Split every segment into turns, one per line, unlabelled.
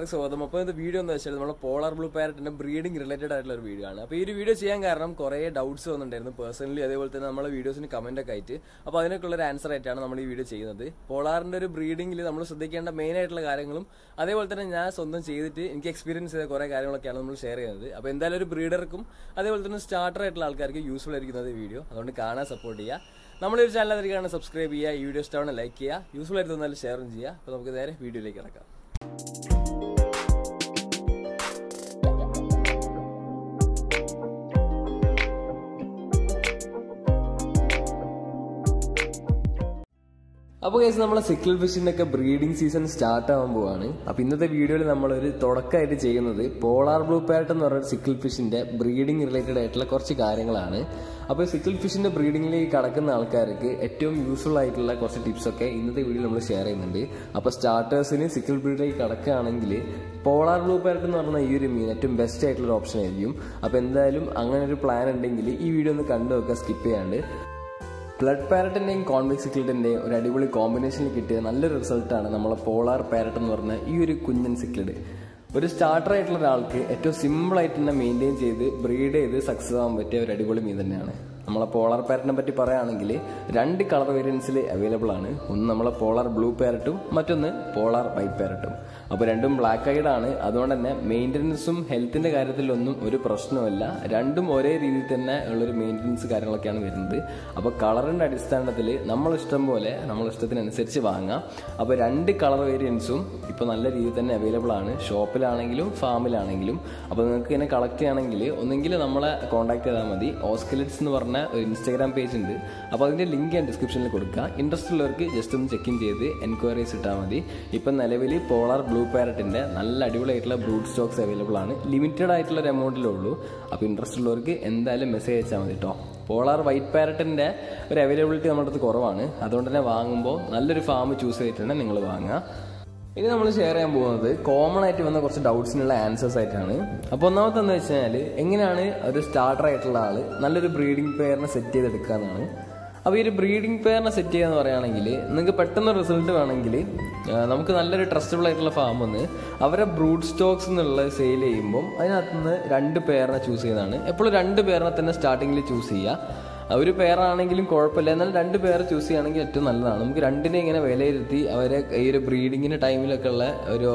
എല്ലാവർക്കും സ്വാഗതം. അപ്പോൾ ഇത് വീഡിയോ എന്ന് വെച്ചാൽ നമ്മുടെ പോളാർ ബ്ലൂ പാരറ്റിന്റെ ബ്രീഡിംഗ് റിലേറ്റഡ് ആയിട്ടുള്ള ഒരു വീഡിയോ ആണ്. അപ്പോൾ ഈ ഒരു വീഡിയോ ചെയ്യാൻ കാരണം കുറേ ഡൗട്ട്സ് വന്നിട്ടുണ്ടായിരുന്നു. പേഴ്സണലി അതേപോലെ തന്നെ നമ്മുടെ വീഡിയോസിന് കമന്റ് ഒക്കെ ആയിട്ട്. അപ്പോൾ അതിനൊക്കെയുള്ള ഒരു ആൻസർ ആയിട്ടാണ് നമ്മൾ ഈ വീഡിയോ ചെയ്യുന്നത്. പോളാറിന്റെ ഒരു ബ്രീഡിംഗിൽ നമ്മൾ ശ്രദ്ധിക്കേണ്ട മെയിൻ ആയിട്ടുള്ള കാര്യങ്ങളും അതേപോലെ തന്നെ ഞാൻ സ്വന്തം ചെയ്തിട്ട് എനിക്ക് എക്സ്പീരിയൻസ് ചെയ്ത കുറേ കാര്യങ്ങളൊക്കെയാണ് നമ്മൾ ഷെയർ ചെയ്യുന്നത്. അപ്പോൾ എന്തായാലും ഒരു ബ്രീഡർക്കും അതേപോലെ തന്നെ സ്റ്റാർട്ടർ ആയിട്ടുള്ള ആൾക്കാർക്ക് യൂസ്ഫുൾ ആയിരിക്കുന്നത് വീഡിയോ അതുകൊണ്ട് കാണാൻ സപ്പോർട്ട് ചെയ്യുക. നമ്മുടെ ഒരു ചാനൽ അതിലേക്കാണ് സബ്സ്ക്രൈബ് ചെയ്യുക. ഈ വീഡിയോ ഇഷ്ടമാണ് ലൈക്ക് ചെയ്യുക. യൂസ്ഫുൾ ആയിട്ട് തന്നാലും ഷെയറും ചെയ്യുക. അപ്പോൾ നമുക്ക് നേരെ വീഡിയോയിലേക്ക് കിടക്കാം. അപ്പോൾ കേസ് നമ്മളെ സിക്കിൾ ഫിഷിന്റെ ഒക്കെ ബ്രീഡിംഗ് സീസൺ സ്റ്റാർട്ട് ആവാൻ പോവാണ്. അപ്പൊ ഇന്നത്തെ വീഡിയോയിൽ നമ്മൾ ഒരു തുടക്കമായിട്ട് ചെയ്യുന്നത് പോളാർ ബ്ലൂ പാരറ്റ് എന്ന് പറയുന്ന സിക്കിൾ ഫിഷിന്റെ ബ്രീഡിംഗ് റിലേറ്റഡ് ആയിട്ടുള്ള കുറച്ച് കാര്യങ്ങളാണ്. അപ്പോൾ സിക്കിൾ ഫിഷിന്റെ ബ്രീഡിംഗിലേക്ക് കടക്കുന്ന ആൾക്കാർക്ക് ഏറ്റവും യൂസ്ഫുൾ ആയിട്ടുള്ള കുറച്ച് ടിപ്സ് ഒക്കെ ഇന്നത്തെ വീഡിയോയിൽ നമ്മൾ ഷെയർ ചെയ്യുന്നുണ്ട്. അപ്പോൾ സ്റ്റാർട്ടേഴ്സിന് സിക്കിൾ ബ്രീഡിലേക്ക് കടക്കുകയാണെങ്കിൽ പോളാർ ബ്ലൂ പാരറ്റ് എന്ന് പറഞ്ഞ ഈ ഒരു മീൻ ഏറ്റവും ബെസ്റ്റ് ആയിട്ടുള്ള ഓപ്ഷൻ ആയിരിക്കും. അപ്പോൾ എന്തായാലും അങ്ങനെ ഒരു പ്ലാൻ ഉണ്ടെങ്കിൽ ഈ വീഡിയോ ഒന്ന് കണ്ടു നോക്കുക സ്കിപ്പ് ചെയ്യാണ്ട്. ബ്ലഡ് പാരറ്റിന്റെയും കോൺവെക്സ് സിക്ലിഡിന്റെയും ഒരു അടിപൊളി കോമ്പിനേഷനിൽ കിട്ടിയ നല്ലൊരു റിസൾട്ടാണ് നമ്മളെ പോളാർ പാരറ്റ് എന്ന് പറഞ്ഞ ഈ ഒരു കുഞ്ഞൻ സിക്ലിഡ് ഒരു സ്റ്റാർട്ടർ ആയിട്ടുള്ള ഒരാൾക്ക് ഏറ്റവും സിമ്പിളായിട്ട് തന്നെ മെയിന്റെയിൻ ചെയ്ത് ബ്രീഡ് ചെയ്ത് സക്സസ് ആവാൻ പറ്റിയ ഒരു അടിപൊളി മീൻ തന്നെയാണ്. നമ്മളെ പോളാർ പാരറ്റിനെ പറ്റി പറയുകയാണെങ്കിൽ രണ്ട് കളർ വേരിയൻസിൽ അവൈലബിൾ ആണ്. ഒന്ന് നമ്മളെ പോളാർ ബ്ലൂ പാരറ്റും മറ്റൊന്ന് പോളാർ വൈറ്റ് പാരറ്റും. അപ്പോൾ രണ്ടും ബ്ലാക്ക് ഐഡ് ആണ്. അതുകൊണ്ട് തന്നെ മെയിന്റനൻസും ഹെൽത്തിന്റെ കാര്യത്തിലൊന്നും ഒരു പ്രശ്നമല്ല രണ്ടും ഒരേ രീതിയിൽ തന്നെ ഉള്ളൊരു മെയിന്റനൻസ് കാര്യങ്ങളൊക്കെയാണ് വരുന്നത്. അപ്പോൾ കളറിന്റെ അടിസ്ഥാനത്തിൽ നമ്മൾ ഇഷ്ടം പോലെ നമ്മൾ ഇഷ്ടത്തിനനുസരിച്ച് വാങ്ങാം. അപ്പോൾ രണ്ട് കളർ വേരിയൻസും ഇപ്പോൾ നല്ല രീതിയിൽ തന്നെ അവൈലബിൾ ആണ്. ഷോപ്പിലാണെങ്കിലും ഫാമിലാണെങ്കിലും. അപ്പോൾ നിങ്ങൾക്ക് ഇങ്ങനെ കളക്ട് ചെയ്യണമെങ്കിൽ ഒന്നെങ്കിൽ നമ്മളെ കോൺടാക്ട് ചെയ്താൽ മതി. ഓസ്കലിറ്റ്സ് എന്ന് പറഞ്ഞ ഒരു ഇൻസ്റ്റാഗ്രാം പേജ് ഉണ്ട്. അപ്പോൾ അതിന്റെ ലിങ്ക് ഞാൻ ഡിസ്ക്രിപ്ഷനിൽ കൊടുക്കുക ഇൻട്രസ്റ്റ് ഉള്ളവർക്ക് ജസ്റ്റ് ഒന്ന് ചെക്ക് ഇൻ ചെയ്ത് എൻക്വയറീസ് ഇട്ടാൽ മതി. ഇപ്പം നിലവിൽ പോളാർ ബ്ലൂ പാരറ്റിന്റെ നല്ല അടിപൊളിയായിട്ടുള്ള ബ്രൂഡ് സ്റ്റോക്സ് അവൈലബിൾ ആണ്. ലിമിറ്റഡ് ആയിട്ടുള്ള ഒരു എമൗണ്ടിലേ ഉള്ളൂ. അപ്പോൾ ഇൻട്രസ്റ്റ് ഉള്ളവർക്ക് എന്തായാലും മെസ്സേജ് അയച്ചാൽ മതി കേട്ടോ പോളാർ വൈറ്റ് പാരറ്റിന്റെ ഒരു അവൈലബിലിറ്റി നമ്മുടെ അടുത്ത് കുറവാണ്. അതുകൊണ്ട് തന്നെ വാങ്ങുമ്പോൾ നല്ലൊരു ഫാം ചൂസ് ചെയ്തിട്ടാണ് നിങ്ങൾ വാങ്ങുക. ഇനി നമ്മൾ ഷെയർ ചെയ്യാൻ പോകുന്നത് കോമൺ ആയിട്ട് വന്ന കുറച്ച് ഡൗട്ട്സിനുള്ള ആൻസേഴ്സ് ആയിട്ടാണ്. അപ്പോൾ ഒന്നാമത്തെ എന്ന് വെച്ച് കഴിഞ്ഞാൽ എങ്ങനെയാണ് ഒരു സ്റ്റാർട്ടർ ആയിട്ടുള്ള ആൾ നല്ലൊരു ബ്രീഡിംഗ് പെയറിനെ സെറ്റ് ചെയ്തെടുക്കുക എന്നാണ്. അപ്പോൾ ഈ ഒരു ബ്രീഡിംഗ് പെയറിനെ സെറ്റ് ചെയ്യുക ചെയ്യാന്ന് പറയുകയാണെങ്കിൽ നിങ്ങൾക്ക് പെട്ടെന്ന് റിസൾട്ട് വേണമെങ്കിൽ നമുക്ക് നല്ലൊരു ട്രസ്റ്റബിൾ ആയിട്ടുള്ള ഫാം വന്ന് അവരെ ബ്രൂഡ് സ്റ്റോക്സ് എന്നുള്ള സെയിൽ ചെയ്യുമ്പം അതിനകത്ത് നിന്ന് രണ്ട് പേരിനെ ചൂസ് ചെയ്യുന്നതാണ് എപ്പോഴും രണ്ട് പേരിനെ തന്നെ സ്റ്റാർട്ടിങ്ങിൽ ചൂസ് ചെയ്യുക. ഒരു പേരാണെങ്കിലും കുഴപ്പമില്ല. എന്നാൽ രണ്ട് പേരെ ചൂസ് ചെയ്യുകയാണെങ്കിൽ ഏറ്റവും നല്ലതാണ്. നമുക്ക് രണ്ടിനെ ഇങ്ങനെ വിലയിരുത്തി അവരെ ഈ ഒരു ബ്രീഡിങ്ങിന്റെ ടൈമിലൊക്കെ ഉള്ള ഒരു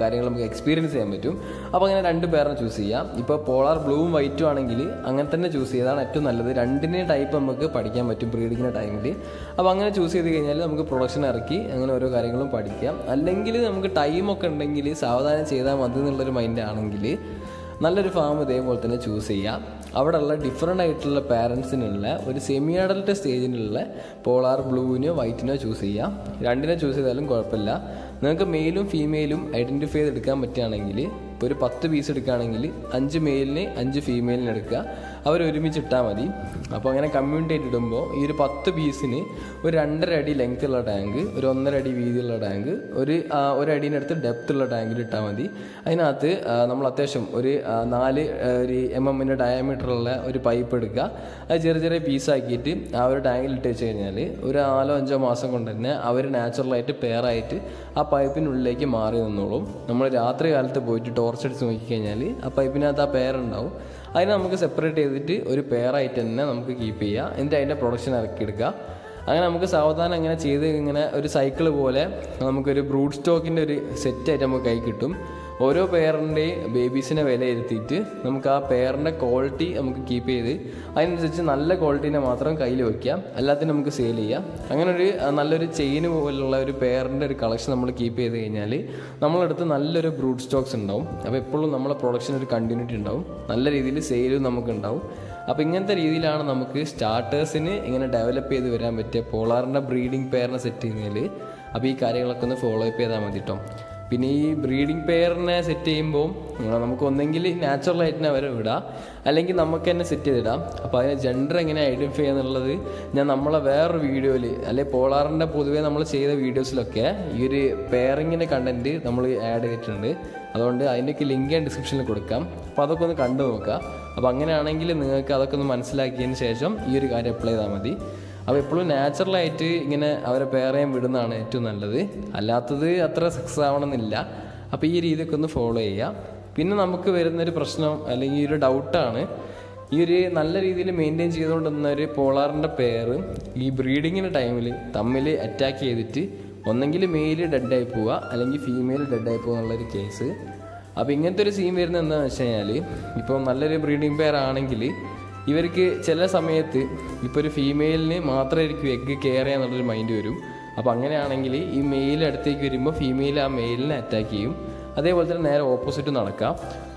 കാര്യങ്ങൾ നമുക്ക് എക്സ്പീരിയൻസ് ചെയ്യാൻ പറ്റും. അപ്പോൾ അങ്ങനെ രണ്ട് പേരെ ചൂസ് ചെയ്യാം. ഇപ്പോൾ പോളാർ ബ്ലൂവും വൈറ്റും ആണെങ്കിൽ അങ്ങനെ തന്നെ ചൂസ് ചെയ്താണ് ഏറ്റവും നല്ലത്. രണ്ടിനെ ടൈപ്പ് നമുക്ക് പഠിക്കാൻ പറ്റും ബ്രീഡിങ്ങിന്റെ ടൈമിൽ അപ്പോൾ അങ്ങനെ ചൂസ് ചെയ്ത് കഴിഞ്ഞാൽ നമുക്ക് പ്രൊഡക്ഷൻ ഇറക്കി അങ്ങനെ ഓരോ കാര്യങ്ങളും പഠിക്കാം. അല്ലെങ്കിൽ നമുക്ക് ടൈമൊക്കെ ഉണ്ടെങ്കിൽ സാവധാനം ചെയ്താൽ മതി എന്നുള്ളൊരു മൈൻഡ് ആണെങ്കിൽ നല്ലൊരു ഫാം ഇതേപോലെ തന്നെ ചൂസ് ചെയ്യാം. അവിടെയുള്ള ഡിഫറെന്റ് ആയിട്ടുള്ള പാരൻസിനുള്ള ഒരു സെമി അഡൽട്ട് സ്റ്റേജിനുള്ള പോളാർ ബ്ലൂവിനോ വൈറ്റിനോ ചൂസ് ചെയ്യാം. രണ്ടിനെ ചൂസ് ചെയ്താലും കുഴപ്പമില്ല. നിങ്ങൾക്ക് മെയിലും ഫീമെയിലും ഐഡന്റിഫൈ ചെയ്തെടുക്കാൻ പറ്റുകയാണെങ്കിൽ ഇപ്പോൾ ഒരു പത്ത് പീസ് എടുക്കുകയാണെങ്കിൽ അഞ്ച് മെയിലിന് അഞ്ച് ഫീമെയിലിന് എടുക്കുക. അവർ ഒരുമിച്ച് ഇട്ടാൽ മതി. അപ്പോൾ അങ്ങനെ കമ്മ്യൂണിറ്റേറ്റ് ഇടുമ്പോൾ ഈ ഒരു പത്ത് പീസിന് ഒരു രണ്ടര അടി ലെങ്ത് ഉള്ള ടാങ്ക് ഒരു ഒന്നര അടി വീതിയുള്ള ടാങ്ക് ഒരു ഒരു അടീനടുത്ത് ഡെപ്ത് ഉള്ള ടാങ്കിൽ ഇട്ടാൽ മതി. അതിനകത്ത് നമ്മൾ അത്യാവശ്യം ഒരു നാല് ഒരു എം എമ്മിന്റെ ഡയമീറ്ററുള്ള ഒരു പൈപ്പ് എടുക്കുക. അത് ചെറിയ ചെറിയ പീസാക്കിയിട്ട് ആ ഒരു ടാങ്കിൽ ഇട്ട് വെച്ച് കഴിഞ്ഞാൽ ഒരു നാലോ അഞ്ചോ മാസം കൊണ്ട് തന്നെ അവർ നാച്ചുറലായിട്ട് പെയറായിട്ട് ആ പൈപ്പിനുള്ളിലേക്ക് മാറി നിന്നോളും. നമ്മൾ രാത്രി കാലത്ത് പോയിട്ട് ടോർച്ച് അടിച്ച് നോക്കിക്കഴിഞ്ഞാൽ ആ പൈപ്പിനകത്ത് ആ പെയറുണ്ടാവും അതിനെ നമുക്ക് സെപ്പറേറ്റ് ചെയ്തിട്ട് ഒരു പെയറായിട്ട് തന്നെ നമുക്ക് കീപ്പ് ചെയ്യുക എന്നിട്ട് അതിന്റെ പ്രൊഡക്ഷൻ ഇറക്കിയെടുക്കുക അങ്ങനെ നമുക്ക് സാവധാനം അങ്ങനെ ചെയ്ത് ഇങ്ങനെ ഒരു സൈക്കിൾ പോലെ നമുക്കൊരു ബ്രൂഡ് സ്റ്റോക്കിന്റെ ഒരു സെറ്റായിട്ട് നമുക്ക് കൈ കിട്ടും. ഓരോ പെയറിന്റെയും ബേബീസിനെ വിലയിരുത്തിയിട്ട് നമുക്ക് ആ പെയറിന്റെ ക്വാളിറ്റി നമുക്ക് കീപ്പ് ചെയ്ത് അതിനനുസരിച്ച് നല്ല ക്വാളിറ്റീനെ മാത്രം കയ്യിൽ വയ്ക്കാം അല്ലാത്തതിനും നമുക്ക് സെയിൽ ചെയ്യാം. അങ്ങനെ ഒരു നല്ലൊരു ചെയിന് പോലുള്ള ഒരു പെയറിന്റെ ഒരു കളക്ഷൻ നമ്മൾ കീപ്പ് ചെയ്ത് കഴിഞ്ഞാൽ നമ്മളടുത്ത് നല്ലൊരു ബ്രൂഡ് സ്റ്റോക്സ് ഉണ്ടാവും. അപ്പോൾ എപ്പോഴും നമ്മളെ പ്രൊഡക്ഷൻ ഒരു കണ്ടിന്യൂറ്റി ഉണ്ടാവും. നല്ല രീതിയിൽ സെയിലും നമുക്ക് ഉണ്ടാവും. അപ്പോൾ ഇങ്ങനത്തെ രീതിയിലാണ് നമുക്ക് സ്റ്റാർട്ടേഴ്സിന് ഇങ്ങനെ ഡെവലപ്പ് ചെയ്ത് വരാൻ പറ്റിയ പോളാറിന്റെ ബ്രീഡിംഗ് പെയറിനെ സെറ്റ് ചെയ്യുന്നതിൽ അപ്പോൾ ഈ കാര്യങ്ങളൊക്കെ ഒന്ന് ഫോളോ അപ്പ് ചെയ്താൽ മതി കേട്ടോ പിന്നെ ഈ ബ്രീഡിംഗ് പെയറിനെ സെറ്റ് ചെയ്യുമ്പോൾ നമുക്ക് ഒന്നെങ്കിൽ നാച്ചുറൽ ആയിട്ട് തന്നെ അവരെ വിടാം. അല്ലെങ്കിൽ നമുക്ക് തന്നെ സെറ്റ് ചെയ്തിടാം. അപ്പോൾ അതിനെ ജെൻഡർ എങ്ങനെ ഐഡന്റിഫൈ എന്നുള്ളത് ഞാൻ നമ്മളെ വേറൊരു വീഡിയോയിൽ അല്ലെങ്കിൽ പോളാറിന്റെ പൊതുവേ നമ്മൾ ചെയ്ത വീഡിയോസിലൊക്കെ ഈ ഒരു പെയറിങ്ങിന്റെ കണ്ടന്റ് നമ്മൾ ആഡ് ചെയ്തിട്ടുണ്ട്. അതുകൊണ്ട് അതിന്റെയൊക്കെ ലിങ്ക് ഞാൻ ഡിസ്ക്രിപ്ഷനിൽ കൊടുക്കാം. അപ്പോൾ അതൊക്കെ ഒന്ന് കണ്ടു നോക്കാം അപ്പോൾ അങ്ങനെയാണെങ്കിൽ നിങ്ങൾക്ക് അതൊക്കെ ഒന്ന് മനസ്സിലാക്കിയതിന് ശേഷം ഈ ഒരു കാര്യം അപ്ലൈ ചെയ്താൽ മതി. അപ്പോൾ എപ്പോഴും നാച്ചുറലായിട്ട് ഇങ്ങനെ അവരെ പേരെയും വിടുന്നതാണ് ഏറ്റവും നല്ലത്. അല്ലാത്തത് അത്ര സക്സസ് ആവണമെന്നില്ല. അപ്പോൾ ഈ രീതിയൊക്കെ ഒന്ന് ഫോളോ ചെയ്യുക. പിന്നെ നമുക്ക് വരുന്നൊരു പ്രശ്നം അല്ലെങ്കിൽ ഒരു ഡൗട്ടാണ് ഈ ഒരു നല്ല രീതിയിൽ മെയിന്റെയിൻ ചെയ്തുകൊണ്ടിരുന്ന ഒരു പോളാറിന്റെ പേര് ഈ ബ്രീഡിങ്ങിന്റെ ടൈമിൽ തമ്മിൽ അറ്റാക്ക് ചെയ്തിട്ട് ഒന്നെങ്കിൽ മെയിൽ ഡെഡായി പോവുക അല്ലെങ്കിൽ ഫീമെയിൽ ഡെഡായി പോകുക എന്നുള്ളൊരു കേസ് അപ്പോൾ ഇങ്ങനത്തെ ഒരു സീൻ വരുന്നത് എന്താണെന്ന് വെച്ച് കഴിഞ്ഞാൽ ഇപ്പോൾ നല്ലൊരു ബ്രീഡിംഗ് പെയർ ആണെങ്കിൽ ഇവർക്ക് ചില സമയത്ത് ഇപ്പോൾ ഒരു ഫീമെയിലിന് മാത്രമായിരിക്കും എഗ്ഗ് കെയർ ചെയ്യാന്നുള്ളൊരു മൈൻഡ് വരും. അപ്പോൾ അങ്ങനെയാണെങ്കിൽ ഈ മെയിൽ അടുത്തേക്ക് വരുമ്പോൾ ഫീമെയിൽ ആ മെയിലിനെ അറ്റാക്ക് ചെയ്യും. അതേപോലെ തന്നെ നേരെ ഓപ്പോസിറ്റ് നടക്കാം.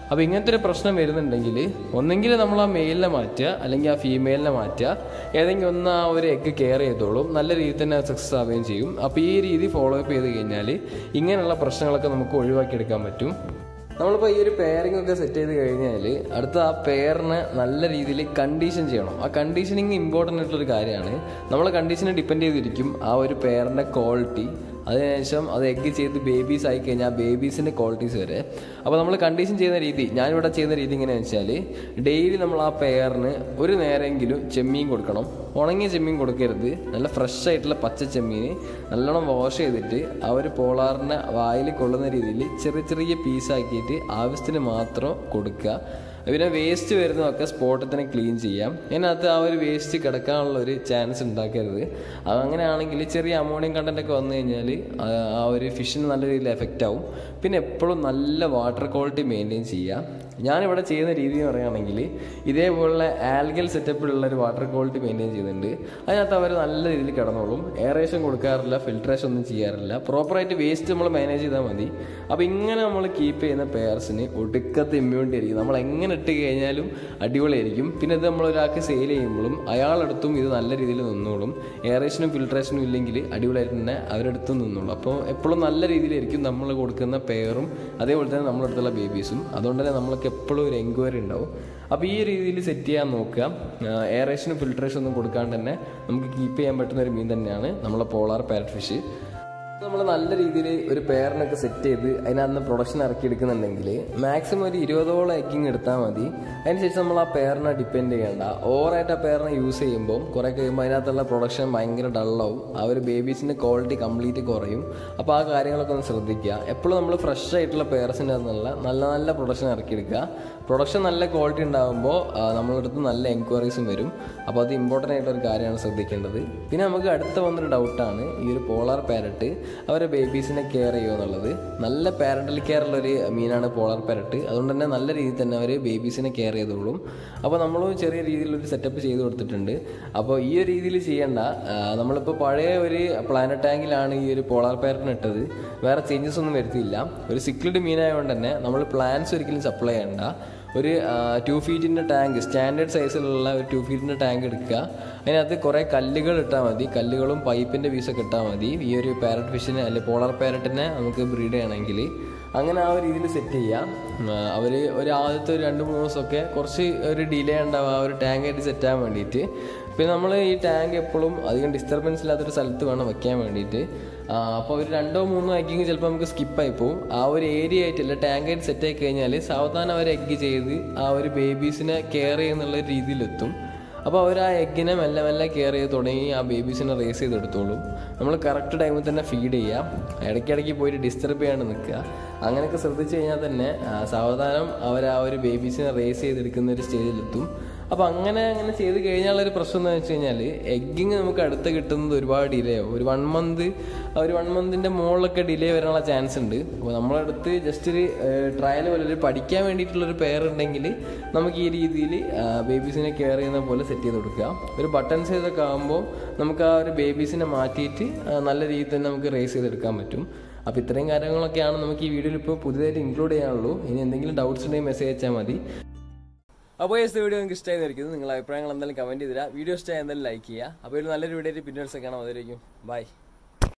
അപ്പോൾ ഇങ്ങനത്തെ ഒരു പ്രശ്നം വരുന്നുണ്ടെങ്കിൽ ഒന്നെങ്കിൽ നമ്മൾ ആ മെയിലിനെ മാറ്റുക അല്ലെങ്കിൽ ആ ഫീമെയിലിനെ മാറ്റുക. ഏതെങ്കിലും ഒന്ന് ആ ഒരു എഗ്ഗ് കെയർ ചെയ്തോളും. നല്ല രീതിയിൽ തന്നെ സക്സസ് ആവുകയും ചെയ്യും. അപ്പോൾ ഈ രീതി ഫോളോ അപ്പ് ചെയ്ത് കഴിഞ്ഞാൽ ഇങ്ങനെയുള്ള പ്രശ്നങ്ങളൊക്കെ നമുക്ക് ഒഴിവാക്കിയെടുക്കാൻ പറ്റും. നമ്മളിപ്പോൾ ഈ ഒരു പെയറിംഗ് ഒക്കെ സെറ്റ് ചെയ്ത് കഴിഞ്ഞാൽ അടുത്ത ആ പെയറിനെ നല്ല രീതിയിൽ കണ്ടീഷൻ ചെയ്യണം. ആ കണ്ടീഷനിങ് ഇമ്പോർട്ടന്റ് ആയിട്ടുള്ളൊരു കാര്യമാണ്. നമ്മൾ കണ്ടീഷനെ ഡിപ്പെൻഡ് ചെയ്തിരിക്കും ആ ഒരു പെയറിന്റെ ക്വാളിറ്റി അതിനുശേഷം അത് എഗ്ഗ് ചെയ്ത് ബേബീസ് ആയി കഴിഞ്ഞാൽ ബേബീസിന്റെ ക്വാളിറ്റീസ് വരെ. അപ്പോൾ നമ്മൾ കണ്ടീഷൻ ചെയ്യുന്ന രീതി ഞാനിവിടെ ചെയ്യുന്ന രീതി എങ്ങനെയാണെന്ന് വെച്ചാൽ ഡെയിലി നമ്മൾ ആ പെയറിന് ഒരു നേരമെങ്കിലും ചെമ്മീൻ കൊടുക്കണം. ഉണങ്ങിയ ചെമ്മീൻ കൊടുക്കരുത്. നല്ല ഫ്രഷ് ആയിട്ടുള്ള പച്ച ചെമ്മീൻ നല്ലോണം വാഷ് ചെയ്തിട്ട് ആ ഒരു പോളാറിനെ വായിൽ കൊള്ളുന്ന രീതിയിൽ ചെറിയ ചെറിയ പീസാക്കിയിട്ട് ആവശ്യത്തിന് മാത്രം കൊടുക്കുക. പിന്നെ വേസ്റ്റ് വരുന്നതൊക്കെ സ്പോട്ടിൽ തന്നെ ക്ലീൻ ചെയ്യാം. അതിനകത്ത് ആ ഒരു വേസ്റ്റ് കിടക്കാനുള്ള ഒരു ചാൻസ് ഉണ്ടാക്കരുത്. അത് അങ്ങനെയാണെങ്കിൽ ചെറിയ അമോണിയം കണ്ടന്റ് ഒക്കെ വന്നു കഴിഞ്ഞാൽ ആ ഒരു ഫിഷിന് നല്ല രീതിയിൽ എഫക്റ്റ് ആവും. പിന്നെ എപ്പോഴും നല്ല വാട്ടർ ക്വാളിറ്റി മെയിന്റെയിൻ ചെയ്യുക ഞാനിവിടെ ചെയ്യുന്ന രീതി എന്ന് പറയുകയാണെങ്കിൽ ഇതേപോലെ ആൽഗൽ സെറ്റപ്പിലുള്ള ഒരു വാട്ടർ ക്വാളിറ്റി മെയിന്റെയിൻ ചെയ്യുന്നുണ്ട്. അതിനകത്ത് അവർ നല്ല രീതിയിൽ കിടന്നോളും. എയറേഷൻ കൊടുക്കാറില്ല ഫിൽട്രേഷൻ ഒന്നും ചെയ്യാറില്ല. പ്രോപ്പറായിട്ട് വേസ്റ്റ് നമ്മൾ മാനേജ് ചെയ്താൽ മതി. അപ്പോൾ ഇങ്ങനെ നമ്മൾ കീപ്പ് ചെയ്യുന്ന പെയർസിന് ഒടുക്കത്തെ ഇമ്മ്യൂണിറ്റി ആയിരിക്കും. നമ്മൾ എങ്ങനെ ഇട്ട് കഴിഞ്ഞാലും അടിപൊളിയായിരിക്കും. പിന്നെ ഇത് നമ്മൾ ഒരാൾക്ക് സെയിൽ ചെയ്യുമ്പോഴും അയാളടുത്തും ഇത് നല്ല രീതിയിൽ നിന്നോളും. എയറേഷനും ഫിൽട്രേഷനും ഇല്ലെങ്കിൽ അടിപൊളിയായിട്ട് തന്നെ അവരടുത്തും നിന്നോളും. അപ്പോൾ എപ്പോഴും നല്ല രീതിയിലായിരിക്കും നമ്മൾ കൊടുക്കുന്ന പെയറും അതേപോലെ തന്നെ നമ്മളടുത്തുള്ള ബേബീസും അതുകൊണ്ട് തന്നെ നമ്മൾക്ക് എപ്പോഴും ഒരു എൻക്വയറി ഉണ്ടാവും. അപ്പോൾ ഈ രീതിയിൽ സെറ്റ് ചെയ്യാൻ നോക്കുക. എയറേഷനും ഫിൽട്രേഷനും ഒന്നും കൊടുക്കാണ്ട് തന്നെ നമുക്ക് കീപ്പ് ചെയ്യാൻ പറ്റുന്ന ഒരു മീൻ തന്നെയാണ് നമ്മളെ പോളാർ പാരറ്റ് ഫിഷ് നമ്മൾ നല്ല രീതിയിൽ ഒരു പേരിനൊക്കെ സെറ്റ് ചെയ്ത് അതിനകത്ത് പ്രൊഡക്ഷൻ ഇറക്കിയെടുക്കുന്നുണ്ടെങ്കിൽ മാക്സിമം ഒരു ഇരുപതോളം എഗ്ഗിങ് എടുത്താൽ മതി. അതിനുശേഷം നമ്മൾ ആ പേറിനെ ഡിപ്പെൻഡ് ചെയ്യേണ്ട. ഓവറായിട്ട് ആ പേരിനെ യൂസ് ചെയ്യുമ്പോൾ കുറേ കഴിയുമ്പോൾ അതിനകത്തുള്ള പ്രൊഡക്ഷൻ ഭയങ്കര ഡള്ളാവും ആ ഒരു ബേബീസിന്റെ ക്വാളിറ്റി കംപ്ലീറ്റ് കുറയും. അപ്പോൾ ആ കാര്യങ്ങളൊക്കെ ഒന്ന് ശ്രദ്ധിക്കുക. എപ്പോഴും നമ്മൾ ഫ്രഷ് ആയിട്ടുള്ള പേർസിന്റെ നല്ല നല്ല പ്രൊഡക്ഷൻ ഇറക്കിയെടുക്കുക. പ്രൊഡക്ഷൻ നല്ല ക്വാളിറ്റി ഉണ്ടാകുമ്പോൾ നമ്മളടുത്ത് നല്ല എൻക്വയറീസും വരും. അപ്പോൾ അത് ഇമ്പോർട്ടന്റ് ആയിട്ടൊരു കാര്യമാണ് ശ്രദ്ധിക്കേണ്ടത്. പിന്നെ നമുക്ക് അടുത്ത വന്നൊരു ഡൗട്ടാണ് ഈ ഒരു പോളാർ പാരറ്റ് അവരെ ബേബീസിനെ കെയർ ചെയ്യുമോ എന്നുള്ളത്. നല്ല പാരന്റൽ കെയർ ഉള്ളൊരു മീനാണ് പോളാർ പാരറ്റ് അതുകൊണ്ട് തന്നെ നല്ല രീതിയിൽ തന്നെ അവർ ബേബീസിനെ കെയർ ചെയ്തോളും. അപ്പോൾ നമ്മൾ ചെറിയ രീതിയിലൊരു സെറ്റപ്പ് ചെയ്ത് കൊടുത്തിട്ടുണ്ട്. അപ്പോൾ ഈ ഒരു രീതിയിൽ ചെയ്യേണ്ട. നമ്മളിപ്പോൾ പഴയ ഒരു പ്ലാനറ്റ് ടാങ്കിലാണ് ഈ ഒരു പോളാർ പാരറ്റിന് ഇട്ടത്. വേറെ ചേഞ്ചസ് ഒന്നും വരുത്തിയില്ല. ഒരു സിക്ലിഡ് മീനായതുകൊണ്ട് തന്നെ നമ്മൾ പ്ലാന്റ്സ് ഒരിക്കലും സപ്ലൈ ചെയ്യണ്ട. ഒരു ടു ഫീറ്റിന്റെ ടാങ്ക് സ്റ്റാൻഡേർഡ് സൈസിലുള്ള ഒരു ടു ഫീറ്റിന്റെ ടാങ്ക് എടുക്കുക. അതിനകത്ത് കുറേ കല്ലുകൾ ഇട്ടാൽ മതി. കല്ലുകളും പൈപ്പിന്റെ പീസൊക്കെ ഇട്ടാൽ മതി. ഈ ഒരു പാരറ്റ് ഫിഷിനെ അല്ലെങ്കിൽ പോളർ പാരറ്റിനെ നമുക്ക് ബ്രീഡ് ചെയ്യണമെങ്കിൽ. അങ്ങനെ ആ ഒരു രീതിയിൽ സെറ്റ് ചെയ്യാം അവർ ഒരു ആദ്യത്തെ ഒരു രണ്ട് മൂന്ന് ദിവസമൊക്കെ കുറച്ച് ഒരു ഡിലേ ഉണ്ടാവും ആ ഒരു ടാങ്ക് ആയിട്ട് സെറ്റ് ആകാൻ വേണ്ടിയിട്ട്. പിന്നെ നമ്മൾ ഈ ടാങ്ക് എപ്പോഴും അധികം ഡിസ്റ്റർബൻസ് ഇല്ലാത്തൊരു സ്ഥലത്ത് വേണം വെക്കാൻ വേണ്ടിയിട്ട്. അപ്പോൾ ഒരു രണ്ടോ മൂന്നോ എഗ്ഗിങ് ചിലപ്പോൾ നമുക്ക് സ്കിപ്പായി പോകും ആ ഒരു ഏരിയ ആയിട്ടല്ല ടാങ്കായിട്ട് സെറ്റ് ആയി കഴിഞ്ഞാൽ സാവധാനം അവർ എഗ്ഗ് ചെയ്ത് ആ ഒരു ബേബീസിനെ കെയർ ചെയ്യുന്നുള്ള രീതിയിലെത്തും. അപ്പോൾ അവർ ആ എഗ്ഗിനെ മെല്ലെ മെല്ലെ കെയർ ചെയ്ത് തുടങ്ങി ആ ബേബീസിനെ റേസ് ചെയ്തെടുത്തോളും. നമ്മൾ കറക്റ്റ് ടൈമിൽ തന്നെ ഫീഡ് ചെയ്യുക ഇടയ്ക്കിടയ്ക്ക് പോയിട്ട് ഡിസ്റ്റർബ് ചെയ്യാണ്ട് നിൽക്കുക. അങ്ങനെയൊക്കെ ശ്രദ്ധിച്ചു കഴിഞ്ഞാൽ തന്നെ സാവധാനം അവർ ആ ഒരു ബേബീസിനെ റേസ് ചെയ്തെടുക്കുന്ന ഒരു സ്റ്റേജിലെത്തും അപ്പോൾ അങ്ങനെ അങ്ങനെ ചെയ്ത് കഴിഞ്ഞാലൊരു പ്രശ്നം എന്ന് വെച്ച് കഴിഞ്ഞാൽ എഗ്ഗിങ് നമുക്ക് അടുത്ത് കിട്ടുന്നത് ഒരുപാട് ഡിലേ ആവും. ഒരു വൺ മന്ത് ഒരു വൺ മന്തിന്റെ മുകളിലൊക്കെ ഡിലേ വരാനുള്ള ചാൻസ് ഉണ്ട്. അപ്പോൾ നമ്മളടുത്ത് ജസ്റ്റ് ഒരു ട്രയൽ പോലെ ഒരു പഠിക്കാൻ വേണ്ടിയിട്ടുള്ളൊരു പെയർ ഉണ്ടെങ്കിൽ നമുക്ക് ഈ രീതിയിൽ ബേബീസിനെ കെയർ ചെയ്യുന്ന പോലെ സെറ്റ് ചെയ്ത് കൊടുക്കുക. ഒരു ബട്ടൺ സൈസൊക്കെ ആകുമ്പോൾ നമുക്ക് ആ ഒരു ബേബീസിനെ മാറ്റിയിട്ട് നല്ല രീതിയിൽ തന്നെ നമുക്ക് റേസ് ചെയ്തെടുക്കാൻ പറ്റും. അപ്പോൾ ഇത്രയും കാര്യങ്ങളൊക്കെയാണ് നമുക്ക് ഈ വീഡിയോയിൽ ഇപ്പോൾ പുതിയതായിട്ട് ഇൻക്ലൂഡ് ചെയ്യാനുള്ളൂ. ഇനി എന്തെങ്കിലും ഡൗട്ട്സ് ഉണ്ടെങ്കിൽ മെസ്സേജ് അയച്ചാൽ മതി. അപ്പോൾ ഈ വീഡിയോ നിങ്ങൾക്ക് ഇഷ്ടമായിരിക്കും നിങ്ങളുടെ അഭിപ്രായങ്ങൾ എന്തായാലും കമന്റ് ചെയ്തിരാ വീഡിയോ ഇഷ്ടമായി എന്തായാലും ലൈക്ക് ചെയ്യുക. അപ്പോൾ ഒരു നല്ലൊരു വീഡിയോ പിന്നീട് കാണാം. അതായിരിക്കും ബൈ